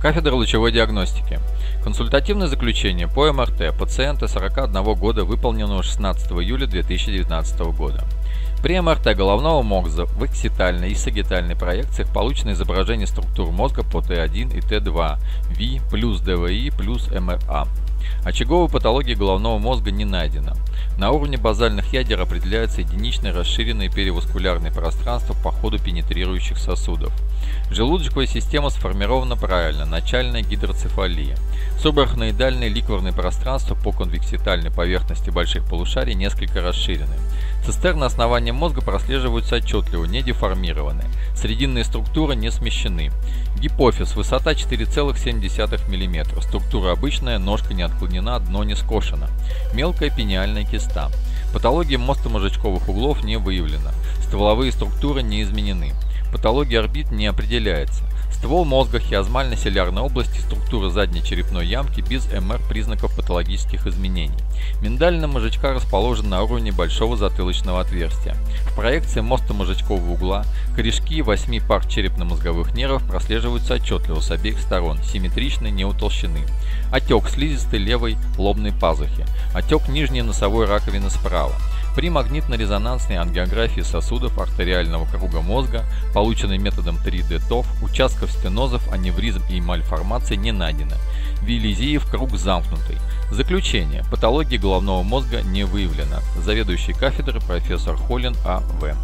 Кафедра лучевой диагностики. Консультативное заключение по МРТ пациента 41 года, выполненного 16 июля 2019 года. При МРТ головного мозга в экситальной и сагитальной проекциях получено изображение структур мозга по Т1 и Т2, ВИ плюс ДВИ плюс МРА. Очаговой патологии головного мозга не найдено. На уровне базальных ядер определяется единичное расширенное переваскулярное пространство по ходу пенетрирующих сосудов. Желудочковая система сформирована правильно, начальная гидроцефалия. Субарахноидальное ликворное пространство по конвекситальной поверхности больших полушарий несколько расширены. Цистерны основания мозга прослеживаются отчетливо, не деформированы. Срединные структуры не смещены. Гипофиз, высота 4,7 мм, структура обычная, ножка не отклонена, дно не скошено. Мелкая пениальная киста. Патология мостомозжечковых углов не выявлена. Стволовые структуры не изменены. Патология орбит не определяется. Ствол мозга хиазмально-селярной области, структура задней черепной ямки без МР признаков патологических изменений. Миндальная мозжечка расположена на уровне большого затылочного отверстия. В проекции моста мозжечкового угла корешки восьми пар черепно-мозговых нервов прослеживаются отчетливо с обеих сторон, симметричны, не утолщены. Отек слизистой левой лобной пазухи. Отек нижней носовой раковины справа. При магнитно-резонансной ангиографии сосудов артериального круга мозга, полученной методом 3D ТОВ, участков стенозов, аневризм и мальформации не найдено. Вилизиев круг замкнутый. Заключение. Патологии головного мозга не выявлено. Заведующий кафедрой профессор Холлин А.В.